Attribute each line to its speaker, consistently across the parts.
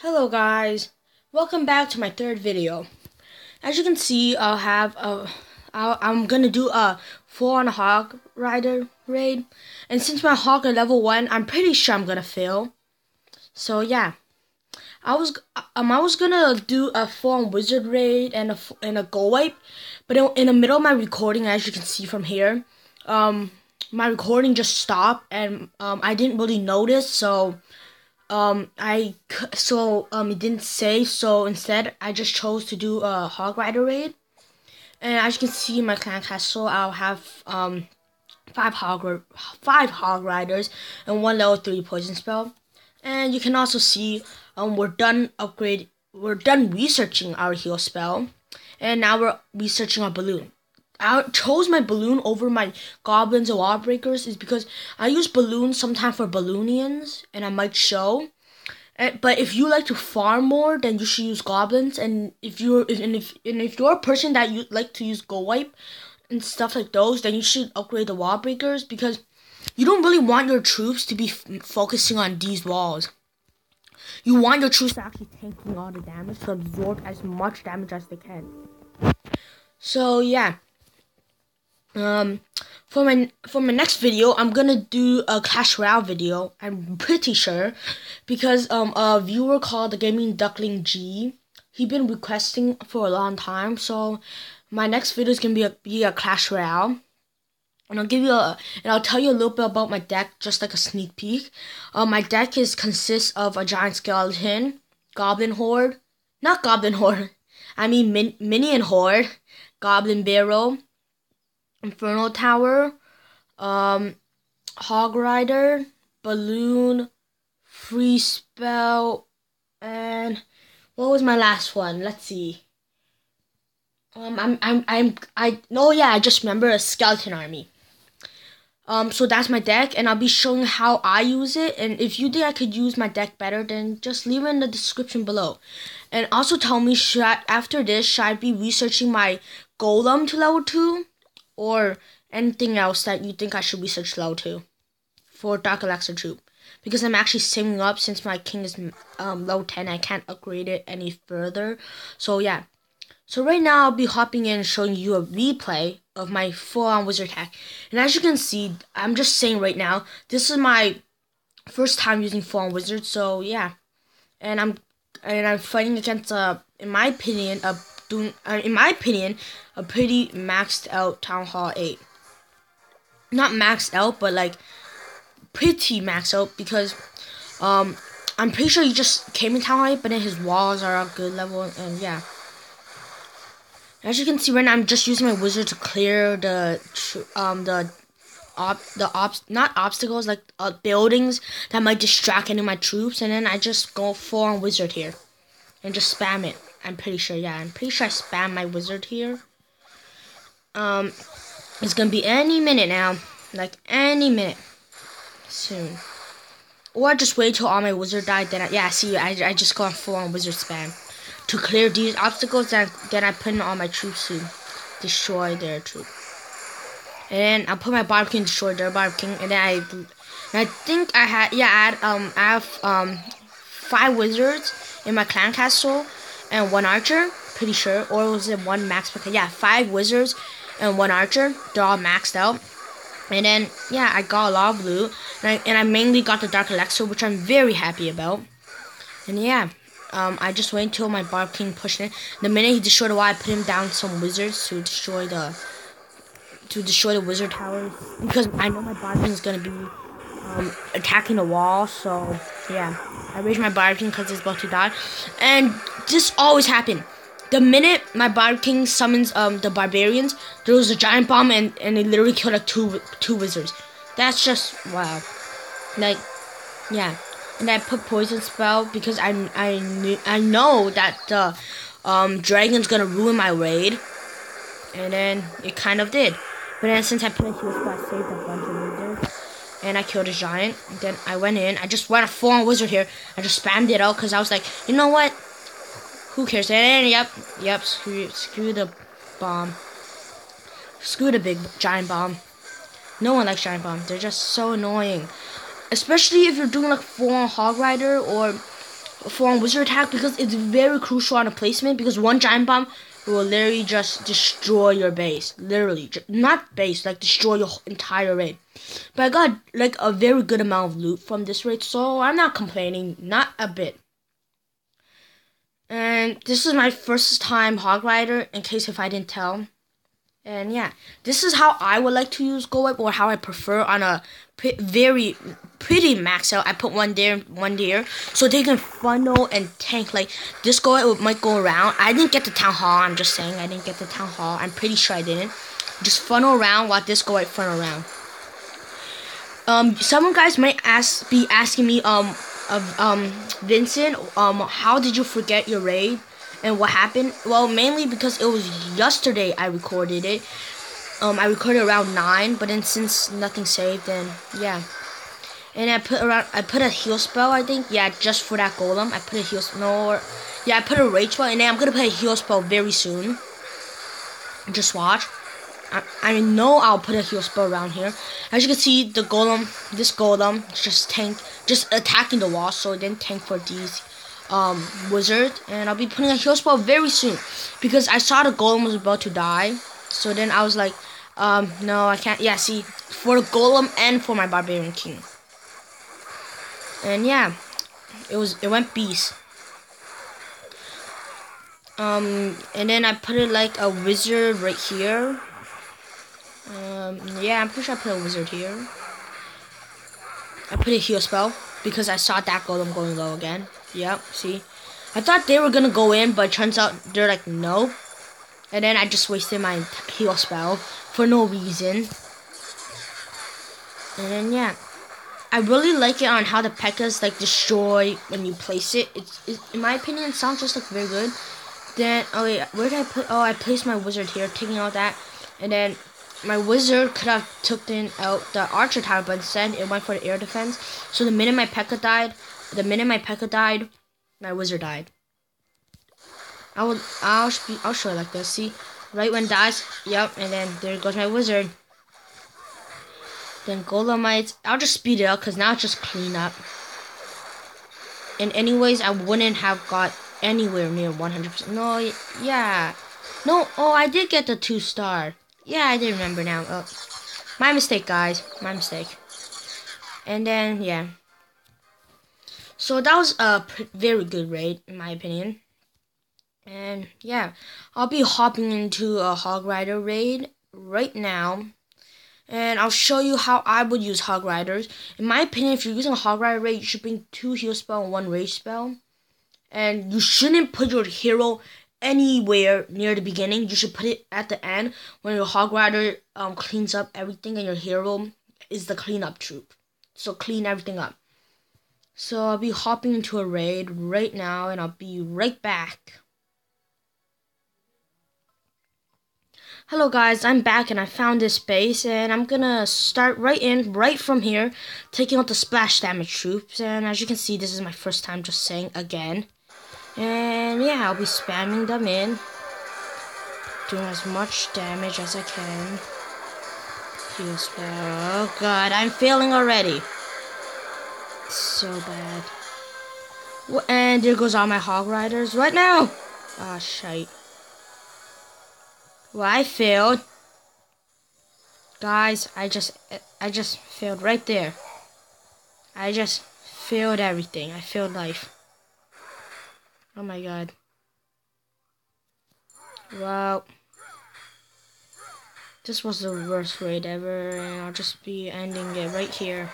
Speaker 1: Hello guys, welcome back to my third video. As you can see, I'll have a, I'll, I'm gonna do a full on hog rider raid, and since my hawk are level one, I'm pretty sure I'm gonna fail. So yeah, I was um I was gonna do a full on wizard raid and a and a Go Wipe, but in the middle of my recording, as you can see from here, um my recording just stopped and um I didn't really notice, so um I so um it didn't save so instead I just chose to do a hog rider raid. And as you can see in my clan castle I'll have um five hog five hog riders and one level three poison spell. And you can also see um we're done upgrade we're done researching our heal spell. And now we're researching our balloon I chose my balloon over my goblins or wall breakers is because I use balloons sometimes for balloonions and I might show. Eh, but if you like to farm more, then you should use goblins. And if you're and if and if you're a person that you like to use go wipe and stuff like those, then you should upgrade the wall breakers because you don't really want your troops to be focusing on these walls. You want your troops to actually tanking all the damage to absorb as much damage as they can. So yeah. Um, for my for my next video, I'm gonna do a Clash Royale video. I'm pretty sure, because um a viewer called the Gaming Duckling G, he been requesting for a long time. So my next video is gonna be a be a Clash Royale. And I'll give you a, and I'll tell you a little bit about my deck, just like a sneak peek. Um, my deck is consists of a giant skeleton, goblin horde, not goblin horde, I mean min, minion horde, goblin barrel, Inferno Tower, um, Hog Rider, Balloon, Freeze Spell, and what was my last one? Let's see. Um, I'm, I'm, I'm, I, oh yeah, I just remember a Skeleton Army. Um, so that's my deck, and I'll be showing how I use it. And if you think I could use my deck better, then just leave it in the description below. And also tell me, should I, after this, should I be researching my Golem to level 2? Or anything else that you think I should research level 2 for Dark Elixir Troop. Because I'm actually saving up since my king is um, level 10. I can't upgrade it any further. So yeah. So right now I'll be hopping in and showing you a replay of my full-on wizard hack. And as you can see, I'm just saying right now, this is my first time using full-on wizard. So yeah. And I'm and I'm fighting against a, in my opinion, a doing, uh, in my opinion, a pretty maxed out Town Hall 8. Not maxed out, but like pretty maxed out because um, I'm pretty sure he just came in Town Hall 8, but then his walls are a good level, and yeah. As you can see right now, I'm just using my wizard to clear the um the op the ops not obstacles like uh, buildings that might distract any of my troops, and then I just go full on wizard here and just spam it. I'm pretty sure, yeah, I'm pretty sure I spam my wizard here. Um, it's gonna be any minute now, like any minute, soon. Or I just wait till all my wizard die, then I, yeah, see, I, I just go on full on wizard spam. To clear these obstacles, then, then I put in all my troops to destroy their troop. And then I'll put my Barb King destroy their Barb and then I, and I think I had, yeah, I had, um, I have, um, five wizards in my clan castle, and one archer, pretty sure, or was it one max? Because Yeah, five wizards and one archer. They're all maxed out. And then, yeah, I got a lot of loot. And I, and I mainly got the Dark Elixir, which I'm very happy about. And yeah, um, I just waited until my Barb King pushed in. The minute he destroyed the wall, I put him down some wizards to destroy the to destroy the wizard tower. Because I know my Barb King is going to be um, attacking the wall, so yeah. I raised my Barb King because it's about to die. And this always happened. The minute my Barb King summons um the barbarians, there was a giant bomb and, and it literally killed like two two wizards. That's just wow. Like yeah. And I put poison spell because I I knew, I know that the um dragon's gonna ruin my raid. And then it kind of did. But then since I a heal spell, I saved a bunch of and I killed a giant. Then I went in. I just went a full on wizard here. I just spammed it out because I was like, you know what? Who cares? And yep, yep, screw, screw the bomb. Screw the big giant bomb. No one likes giant bomb. They're just so annoying. Especially if you're doing like full on hog rider or for on wizard attack because it's very crucial on a placement because one giant bomb will literally just destroy your base. Literally, not base, like destroy your entire raid. But I got like a very good amount of loot from this raid, so I'm not complaining, not a bit. And this is my first time Hog Rider, in case if I didn't tell. And yeah, this is how I would like to use Go Wipe, or how I prefer on a very pretty max out. I put one there, one there, so they can funnel and tank. Like this Go Wipe might go around. I didn't get the town hall. I'm just saying I didn't get the town hall. I'm pretty sure I didn't. Just funnel around while this Go Wipe funnel around. Um, some guys might ask, be asking me, um, of um Vincent, um, how did you forget your raid and what happened? Well, mainly because it was yesterday I recorded it. Um, I recorded around nine, but then since nothing saved, then yeah. And I put around, I put a heal spell, I think, yeah, just for that golem. I put a heal, no, yeah, I put a rage spell, and then I'm gonna put a heal spell very soon. Just watch. I, I know I'll put a heal spell around here. As you can see, the golem, this golem, just tank, just attacking the wall, so it didn't tank for these um, wizard. And I'll be putting a heal spell very soon, because I saw the golem was about to die. So then I was like, um, no, I can't. Yeah, see, for the golem and for my barbarian king. And yeah, it was it went beast. Um, and then I put it like a wizard right here. Um, yeah, I'm pretty sure I put a wizard here. I put a heal spell because I saw that golem going low again. Yep, see? I thought they were gonna go in, but turns out they're like, no. And then I just wasted my heal spell for no reason. And then, yeah. I really like it on how the P.E.K.K.A.s like destroy when you place it. It's, it, in my opinion, it sounds just like very good. Then, oh wait, where did I put? Oh, I placed my wizard here, taking out that, and then my wizard could have taken out the archer tower, but instead it went for the air defense. So the minute my P.E.K.K.A. died, the minute my P.E.K.K.A. died, my wizard died. I will, I'll, I'll show you like this. See, right when dies, yep, and then there goes my wizard. Then Golemites, I'll just speed it up because now it's just clean up. And anyways, I wouldn't have got anywhere near 100%. No, yeah. No, oh, I did get the two star. Yeah, I did remember now. Oh, my mistake, guys. My mistake. And then, yeah. So that was a very good raid, in my opinion. And yeah, I'll be hopping into a Hog Rider raid right now. And I'll show you how I would use Hog Riders. In my opinion, if you're using a Hog Rider raid, you should bring two heal spell and one rage spell. And you shouldn't put your hero anywhere near the beginning. You should put it at the end when your Hog Rider um, cleans up everything and your hero is the cleanup troop. So clean everything up. So I'll be hopping into a raid right now and I'll be right back. Hello guys, I'm back and I found this base and I'm gonna start right in, right from here, taking out the splash damage troops and as you can see this is my first time just saying again. And yeah, I'll be spamming them in. Doing as much damage as I can. Oh god, I'm failing already. So bad. And there goes all my hog riders right now. Ah, oh, shite. Well, I failed. Guys, I just, I just failed right there. I just failed everything. I failed life. Oh my god. Wow. This was the worst raid ever, and I'll just be ending it right here.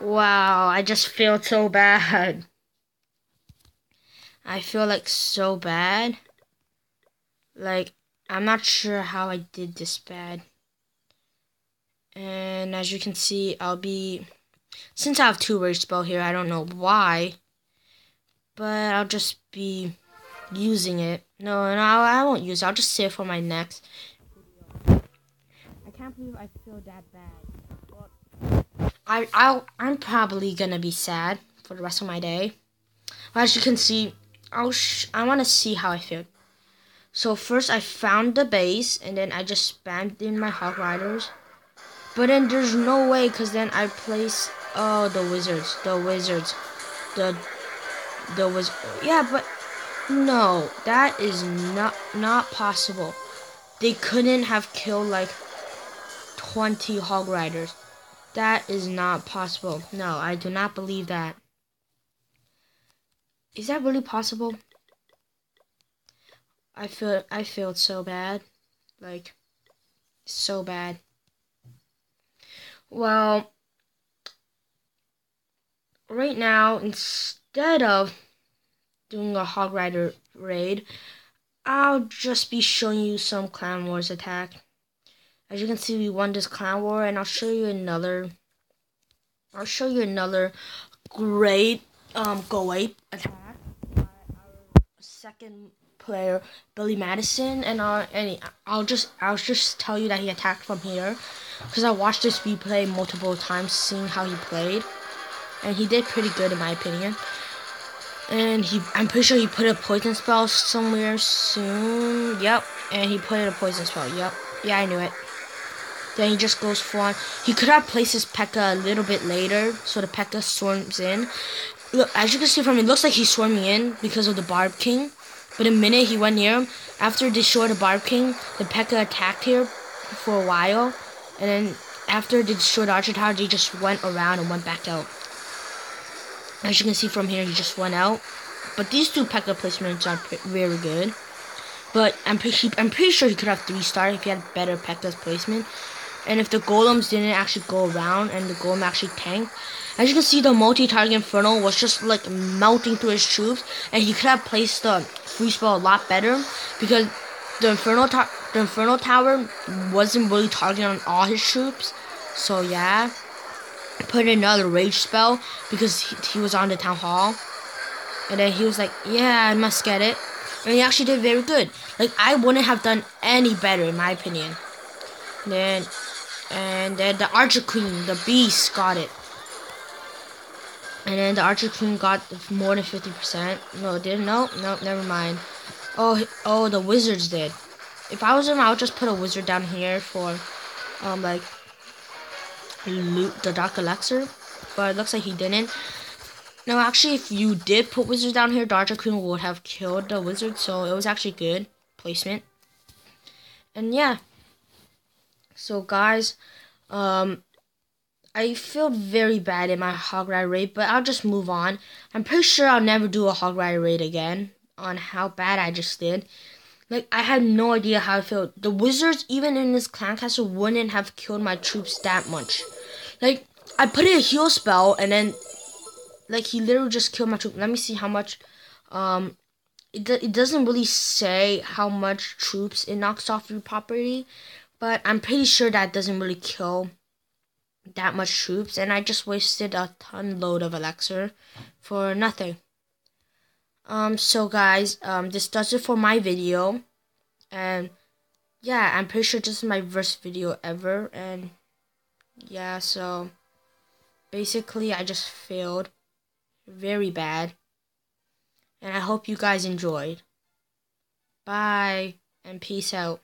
Speaker 1: Wow, I just feel so bad. I feel like so bad. Like, I'm not sure how I did this bad. And as you can see, I'll be... Since I have two rage spell here, I don't know why but I'll just be using it. No, no, I won't use it. I'll just save for my next. I can't believe I feel that bad. I, I'll, I'm probably gonna be sad for the rest of my day. As you can see, I'll I want to see how I feel. So first I found the base, and then I just spammed in my Hog Riders. But then there's no way, because then I place, oh, the wizards, the wizards, the there was yeah, but no, that is not not possible. They couldn't have killed like 20 hog riders. That is not possible. No, I do not believe that. Is that really possible? I feel I feel so bad. Like so bad. Well, right now instead of doing a hog rider raid, I'll just be showing you some clan wars attack. As you can see, we won this clan war, and I'll show you another. I'll show you another great um go ape attack. By our second player, Billy Madison, and I'll I'll just I'll just tell you that he attacked from here, because I watched this replay multiple times, seeing how he played, and he did pretty good in my opinion. And he, I'm pretty sure he put a poison spell somewhere soon. Yep, and he put in a poison spell. Yep, yeah, I knew it. Then he just goes for on. He could have placed his P.E.K.K.A. a little bit later, so the P.E.K.K.A. swarms in. Look, as you can see from here, it, looks like he's swarming in because of the Barb King. But the minute he went near him, after destroyed the Barb King, the P.E.K.K.A. attacked here for a while. And then after they destroyed the Archer Tower, they just went around and went back out. As you can see from here, he just went out. But these two P.E.K.K.A. placements are very good. But I'm pretty, I'm pretty sure he could have three star if he had better P.E.K.K.A.'s placement. And if the golems didn't actually go around and the golem actually tanked, as you can see, the multi-target Inferno was just like melting through his troops, and he could have placed the freeze spell a lot better because the Inferno the Inferno Tower wasn't really targeting on all his troops. So yeah, put another rage spell because he, he was on the town hall, and then he was like, "Yeah, I must get it," and he actually did very good. Like I wouldn't have done any better in my opinion. Then and then the Archer Queen, the Beast, got it. And then the Archer Queen got more than 50%. No, didn't? no, no, never mind. Oh, oh, the Wizards did. If I was him, I would just put a Wizard down here for, um, like, loot the Dark Elixir. But it looks like he didn't. No, actually, if you did put Wizards down here, the Archer Queen would have killed the Wizard. So it was actually good placement. And yeah. So guys, um, I feel very bad in my hog ride raid, but I'll just move on. I'm pretty sure I'll never do a hog ride raid again on how bad I just did. Like I had no idea how I felt. The wizards, even in this clan castle, wouldn't have killed my troops that much. Like I put in a heal spell, and then like he literally just killed my troops. Let me see how much. Um, it it doesn't really say how much troops it knocks off your property, but I'm pretty sure that doesn't really kill that much troops and I just wasted a ton load of elixir for nothing. Um so guys, um this does it for my video. And yeah, I'm pretty sure this is my first video ever and yeah, so basically I just failed very bad. And I hope you guys enjoyed. Bye and peace out.